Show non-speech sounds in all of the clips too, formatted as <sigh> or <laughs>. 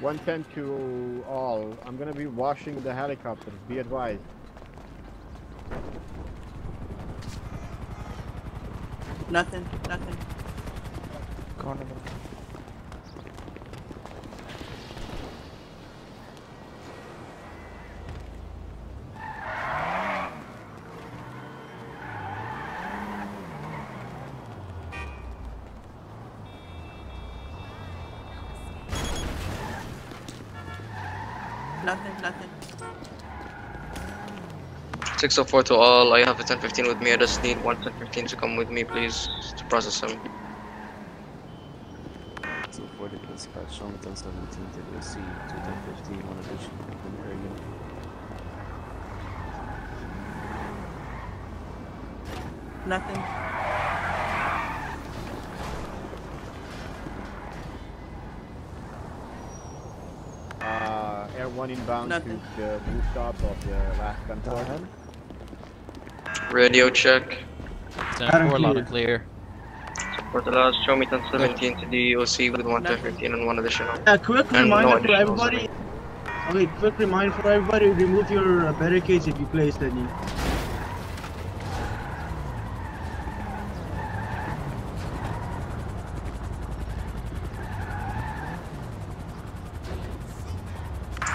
110 to all. I'm gonna be washing the helicopters. Be advised. Nothing, nothing. Nothing, nothing. 604 to all. I have a 1015 with me. I just need one 1015 to come with me, please, to process him. So 40 dispatch on 1017 to the C, 21015, one additional from the area. Nothing. Air 1 inbound Nothing. to the rooftop of the last gunpoint. Radio check. 10 4, loud and clear. For the last, show me 1017 to the OC with one 1015 and one additional. A quick And no reminder for everybody. Okay, quick reminder for everybody: remove your uh, barricades if you placed any.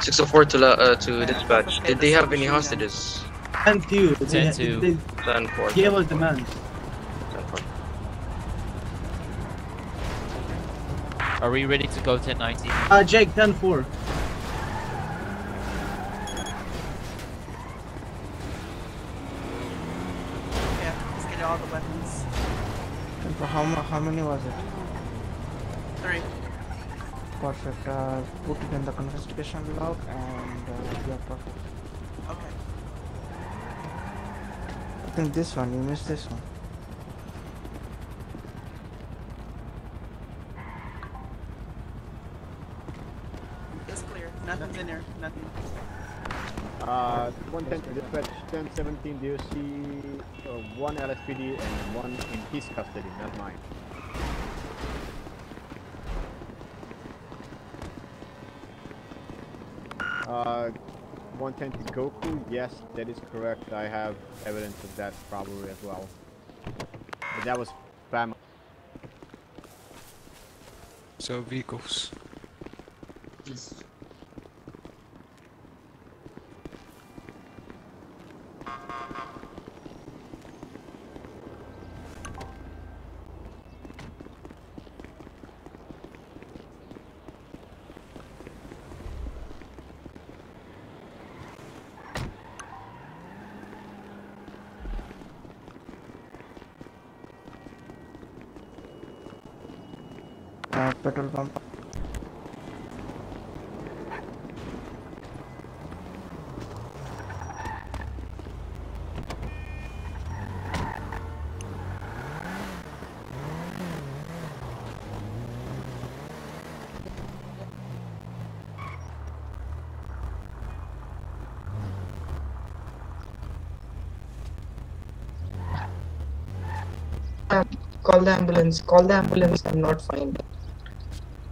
Six oh four to la- uh, to dispatch. Did they have any hostages? And two. They, Ten two. they Ten four. gave us demands. Ten four. Are we ready to go 1019? Uh, Jake, 10-4. Yeah, let's get all the weapons. And for how, mu- how many was it? Three. Perfect. Uh, put it in the investigation log and uh, yeah, perfect. Okay. I think this one, you missed this one. It's clear. Nothing's in there. Nothing. Uh, 110 to dispatch 1017 DOC, uh, one LSPD and one in his custody, not mine. Uh, 110 to Goku, yes, that is correct. I have evidence of that probably as well. But that was spam. So vehicles. Uh, petrol pump. Call the ambulance. Call the ambulance. I'm not fine.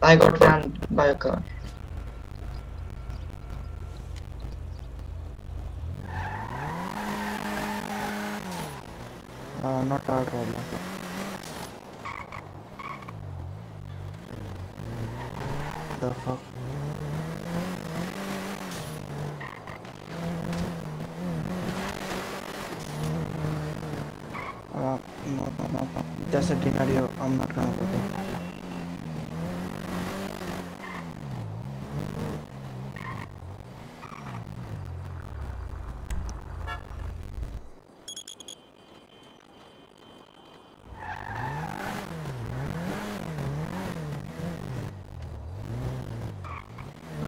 I got rammed by a car. Uh, not our problem. The fuck? Uh, no, no, no. That's a scenario. I'm not gonna go there.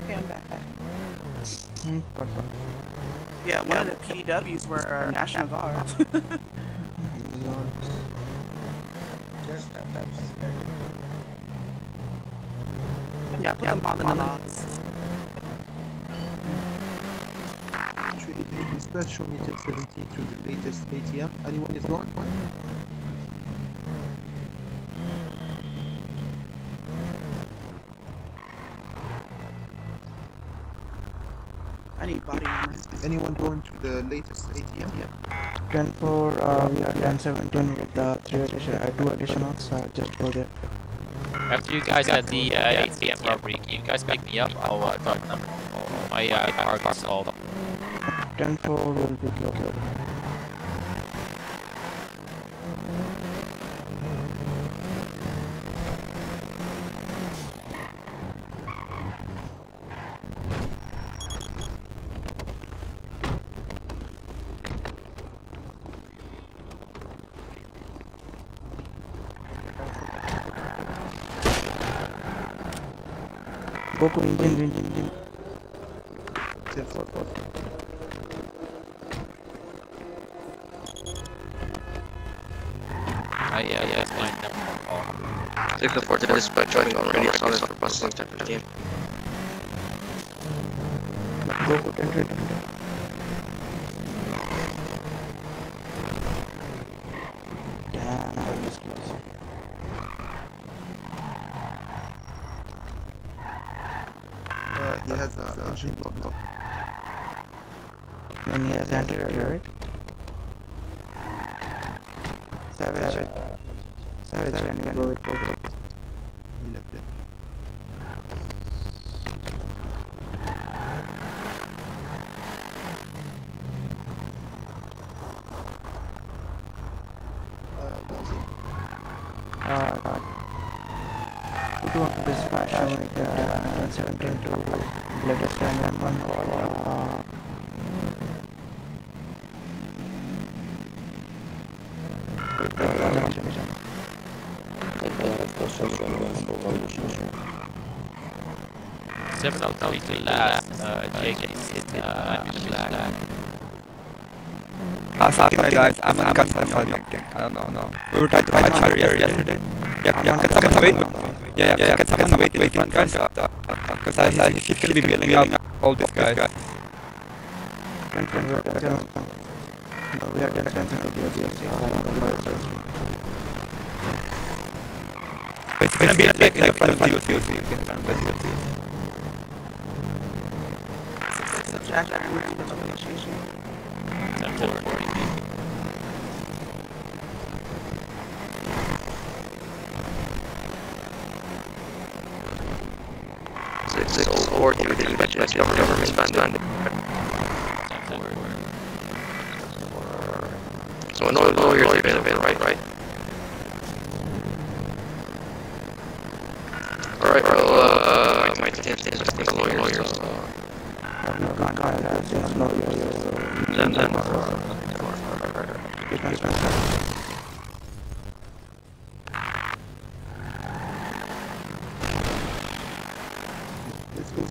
Okay, I'm back. Yeah, one of the PDWs were uh, National Guard. <laughs> yeah, put them all in the logs. Dispatch, show me 1017 to the latest ATM. Anyone is gone? I need body armor. Is anyone going to the latest ATM yet? 10 4, uh, we are 10 17 with the 3 addition, uh, 2 additionals, uh, just go there. After you guys at the uh, ATM robbery, can you guys pick me up? I'll uh, talk number. My uh, car got stalled. 10 4 will be located. Goku engine, engine, engine. 10 4 4. Uh, yeah, yeah, it's fine. Number call. Six to four to dispatch joining on radio silence for processing 1015. Goku 10 10 10. Damn, I was close. He has a engine block. And he has entered, right? Savage. Savage, can you go with Goku? He left it. Uh. Uh, God. We do want to dispatch with uh, 17 to latest and one call. With the other information. Seven out of the last. Uh, JK. Uh, I'm in black. Uh, sorry, guys, I'm on for something. I don't know, no. We were trying to find her yesterday. Someone wait? Yeah, yeah, can someone wait in the front, guys? Because I, she's gonna be bailing out all these guys. And when we are at the no, we are at attention to the DLC. It's gonna be like in the front of the DLC. in front of the DLC. Subject armor to the location. Ten four. Six six four to dispatch joining government four. So no lawyers available, right, right? Alright, well, uh, my team is testing the lawyers, so... But you can't hide as just no use, so Then, then,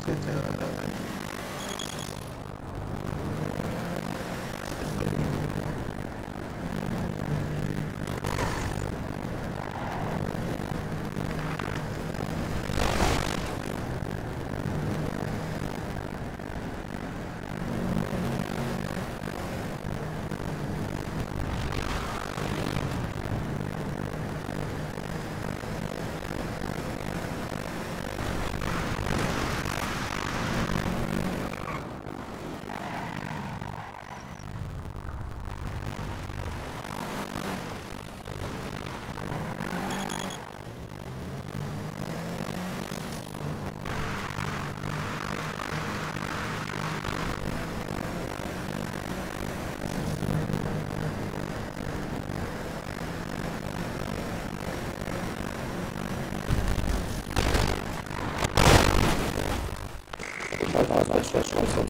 Gracias.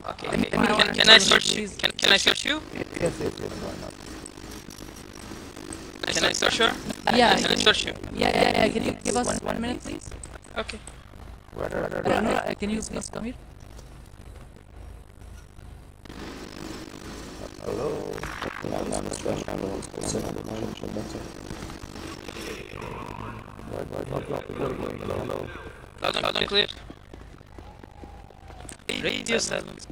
okay, okay, okay. Can, can I search you? Can, can I search you? yes, yes, yes, why not? Can I search her? Yeah, Can I search you? Yeah, yeah, yeah. Can you give us one, one minute, please? Okay. Uh, no, uh, can you please come here? Loud and, loud and clear. Radio silence.